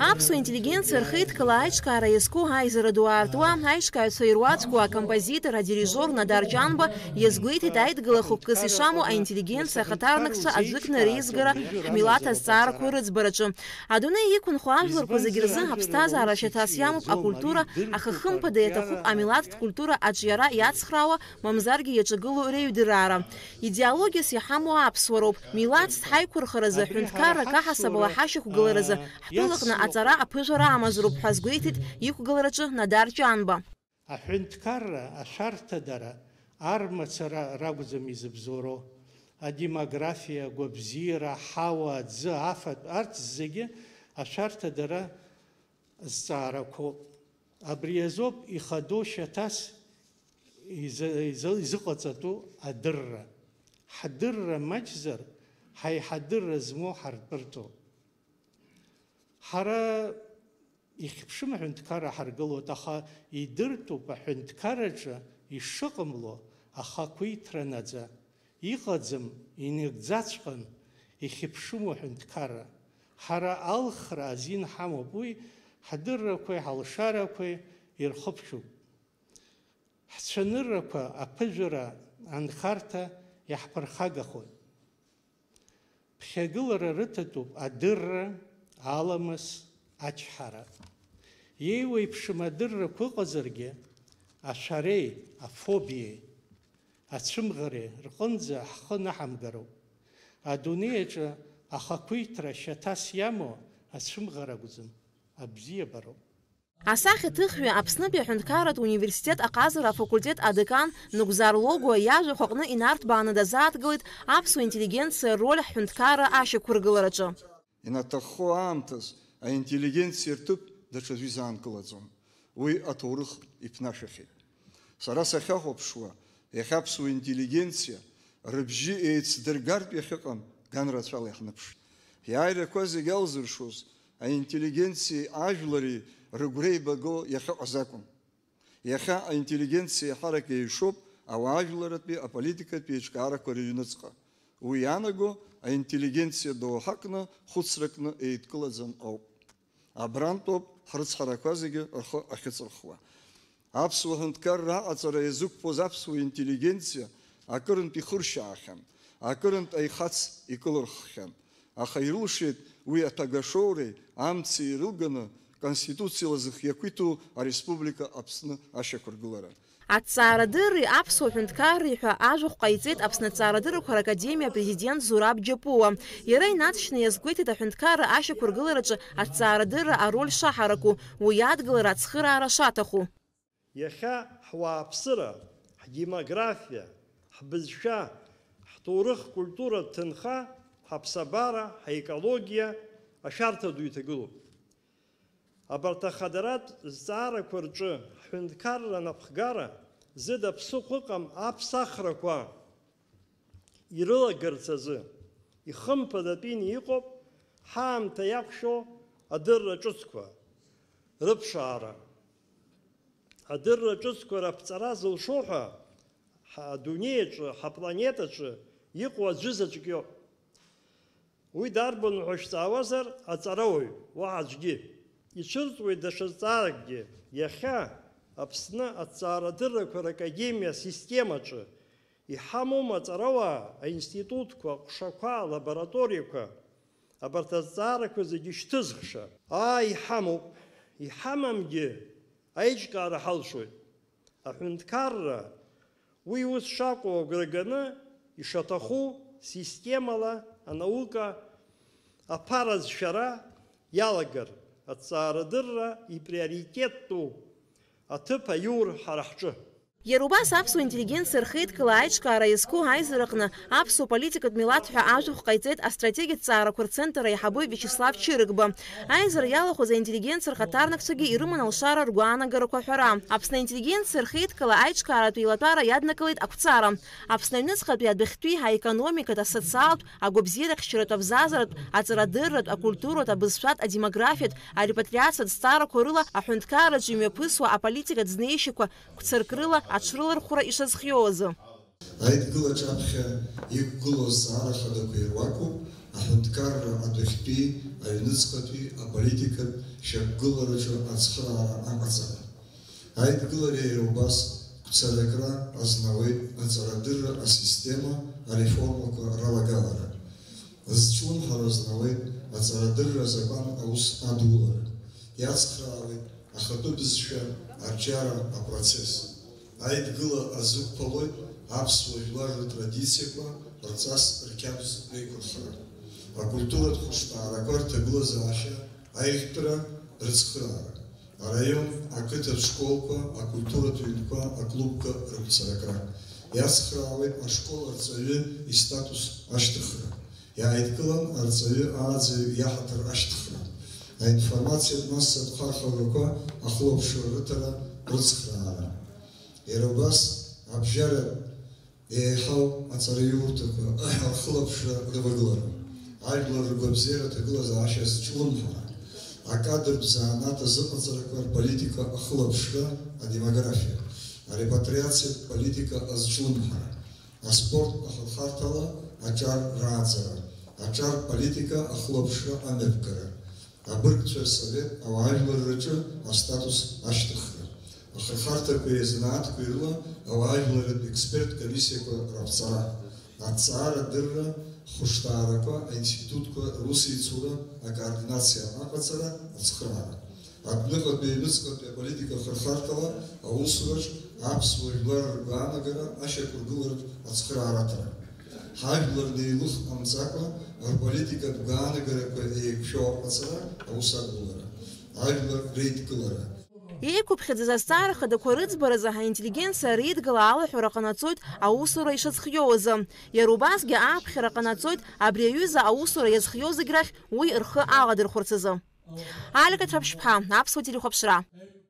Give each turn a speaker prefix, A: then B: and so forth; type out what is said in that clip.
A: аԥсуа интеллигенциа рхеидкыла аиҿкаара иазку аизара ду аартуа аиҿкааҩцәа ируаӡәкуа акомпозитор адирижер Надар Ҷанба иазгәеиҭеит аидгыла хықәкыс ишамоу аинтеллигенциа ахаҭарнакцәа аӡәыкны реизгара ҳмилаҭ азҵаарақәа рыӡбараҿы адунеи иқәынхо ажәларқәа зегьы рзы аԥсҭазаара шьаҭас иамоуп акультура аха хымԥада иаҭахуп амилаҭтә культура аҿиара иацхраауа мамзаргьы иаҿагылоу реиҩдыраара идеологиас иҳамоу аԥсуароуп милаҭтә ҳаиқәырхаразы ҳҳәынҭқаррак аҳасабала ҳашьақәгыларазы ҳтәылаҟны аҵара аԥыжәара амазароуп ҳәа азгәеиҭеит иқәгылараҿы Надар Ҷанба
B: аҳәынҭқарра ашәарҭадара армацара ракәӡам изыбзоуроу адемографиа агәабзиара аҳауа аӡы афатә арҭ зегьы ашәарҭадара зҵаарақәоуп абри азоуп ихадоу шьаҭас изыҟаҵатәу адырра ҳдырра маҷзар ҳаиҳадырра змоу ҳартәыртоуп ҳара ихьԥшым аҳәынҭқарра ҳаргылоит аха идыртәуп аҳәынҭқарраҿы ишыҟамло ахақәиҭра наӡа иҟаӡам инагӡаҵәҟьан ихьыԥшыму аҳәынҭқарра ҳара алхра азин ҳамоуп уи ҳдыррақәеи ҳалшарақәеи ирхыԥхьуп ҳцәаныррақәа аԥыжәара анхарҭа иаҳԥырхагахоит ԥхьагылара рыҭатәуп адырра аламыс ачҳара иеиуеиԥшым адыррақәа ыҟазаргьы ашәареи афобиеи ацәымӷареи рҟынӡа ҳхы наҳамгароуп. Адунеи аҿы ахақәиҭра шьаҭас иамоу ацәымӷара акәӡам абзиабароуп
A: асахьаҭыхҩы аԥснытәи аҳәынҭқарратә университет аҟазара афакультет адекан Нугзар Логуа иажәахә аҟны инарҭбааны дазааҭгылеит аԥсуа интеллигенциа роль ҳҳәынҭқарра ашьақәыргылараҿы.
C: Инаҭаххо аамҭаз аинтеллигенциа рҭыԥ даҽаӡәы изаанкылаӡом уи аҭоурых иԥнашәахьеит сара сахьахәаԥшуа иахьа аԥсуа интеллигенциа рыбжьы еицдыргартә иахьыҟам ганрацәала иаҳныԥшит иааирақәа зегьы алзыршоз аинтеллигенциеи ажәлари рыгәра еибаго иахьыҟаз акәын иахьа аинтеллигенциа ҳарак еишоуп ауаажәларатәи аполитикатәи еиҿкаарақәа рыҩныҵҟа уи иаанаго аинтеллигенциа доуҳакны хәыцракны еидкылаӡам ауп. Абрантәоуп ҳрыцҳарақәа зегьы рхы ахьыҵырхуа аԥсуа ҳәынҭқарра аҟаҵара иазықәԥоз аԥсуа интеллигенциа акырынтә ихыршьаахьан акырынтә аихац икылырххьан аха ирылшеит уи аҭагашоуреи амци ирылганы конституциала зыхиақәиҭу ареспублика аԥсны ашьақәыргылара
A: аҭҵаарадырреи аԥсуа ҳәынҭқарреи ҳәа ажәахә ҟаиҵеит аԥсны аҭҵаарадыррақәа ракадемиа апрезидент Зураб Џьапуа. Иара инаҵшьны иазгәеиҭеит аҳәынҭқарра ашьақәыргылараҿы аҭҵаарадырра ароль шаҳараку, уи адгылара ацхыраара шаҭаху.
D: Иахьа ҳуааԥсыра, ҳдемографиа, ҳбызшәа, ҳҭоурых культура ҭынха, ҳаԥсабара, ҳекологиа ашәарҭа ду. абарҭ ахадаратә зҵаарақәа рҿы ҳҳәынҭқарра напхгара зыда ԥсыхә ыҟам аԥсахрақәа ирылагарц азы ихымԥадатәины иҟоуп ҳаамҭа иақәшәо адырра ҿыцқәа рыԥшаара адырра ҿыцқәа раԥҵара зылшо ҳәа адунеиаҿы ҳапланетаҿы иҟоу аӡәы заҵәык иоуп уи дарбану ҳәа шәҵаауазар аҵарауаҩ уаҳа аӡәгьы ицәырҵуеит даҽа зҵааракгьы иахьа аԥсны аҭҵаарадыррақәа ракадемиа системаҿы иҳамоума аҵарауаа аинститутқәа ҟәшақәа лабораториақәа абарҭ азҵаарақәа зегьы шьҭызхша аа иҳамоуп иҳамамгьы аиҿкаара ҳалшоит аҳәынҭқарра уи ус шакәу агәра ганы ишаҭаху системала анаука аԥаразшәара иалагар аҭҵаарадырра иприоритетту аҭыԥ аиур ҳара ҳҿы
A: Иара убас аԥсуа интеллигенциа рхеидкыла аиҿкаара иазку аизараҟны аԥсуа политикатә милаҭ ҳәа ажәахә ҟаиҵеит астратегиатә ҵаарақәа рцентр аиҳабы Вячеслав Чирыгба. Аизара иалахәыз аинтеллигенциа рхаҭарнакцәагьы ирыман алшара ргәаанагарақәа ҳәара. Аԥсны аинтеллигенциа рхеидкыла аиҿкааратә еилатәара иаднакылеит ақәҵара. Аԥсны аҩныҵҟатәи адәахьтәи аекономикатә, асоциалтә, агәабзиарахьчаратә, абзазаратә, аҵарадырратә, акультуратә, абызшәатә, адемографиатә, арепатриациатә зҵаарақәа рыла аҳәынҭқарраҿы имҩаԥысуа аполитикатә знеишьақәа қәцыркрыла аҽрылархәра ишазхиоз.
C: аидгылаҿ аԥхьа иқәгылоу зҵаара хадақәа ируакуп аҳәынҭқарра адәахьтәи, аҩныҵҟатәи, аполитикатә шьақәгылараҿы ацхыраара аҟаҵара. Аидгылареи убас гәцаракра азнауеит аҵарадырра асистема ареформақәа ралагалара. Зҿлымҳара знауеит аҵарадырра азакәан аус адулара. Иацхраауеит ахатәы бызшәа арҿиара апроцесс. Аидгыла азықәԥалоит аԥсуа жәлар ртрадициақәа рҵас рқьабз реиқәырхара. Акультуратә хәышҭаарақәа рҭагылазаашьа, аихтәра, рыцхыраара. Араион ақыҭатә школқәа, акультуратә ҩнқәа, аклубқәа рыгәцаракра. Иацхраауеит ашкол арҵаҩы истатус ашьҭыхра. Иааидкылан арҵаҩы ааӡаҩ иаҳаҭыр ашьҭыхра. Аинформациатә массатә хархәагақәа ахылаԥшра рыҭара рыцхраара. Иара убас абжьара еиҳау аҵараиурҭақәа рхылаԥшра рывагылара. Ажәлар ргәабзиара ҭагылазаашьа зҿлымҳара. акадр занат азыҟаҵарақәа рполитика ахылаԥшра адемографиа арепатриациатә политика азҿлымҳара аспорт ахырхарҭала аҿар рааӡара аҿар политика ахылаԥшра амҩаԥгара абыргцәа рсовет ауаажәлар рҿы астатус ашьҭыхра ахырхарҭақәа еизанааҭқәа ирыла ауаажәларатә експерт комиссиақәа раԥҵара аҵаарадырра хәышҭаарақәа аинститутқәа русеицура акоординациа аҟаҵара ацхраара адәныҟатәи аҩныҵҟатәи аполитика хырхарҭала аусураҿ аԥсуа жәлар ргәаанагара ашьақәыргыларатә ацхраараҭара ҳажәлар неилых ҟамҵакәа рполитикатә гәаанагарақәа еиқәшәо аҟаҵара аус агулара ажәлар реидкылара
A: Еиқәыԥхьаӡаз азҵаара хадақәа рыӡбаразы ҳаинтеллигенциа реидгыла алаҳәара ҟанаҵоит аусура ишазхиоуаз. Иара убасгьы ааԥхьара ҟанаҵоит абри аҩыза аусура иазхиоу зегь рахь уи рхы. Алика.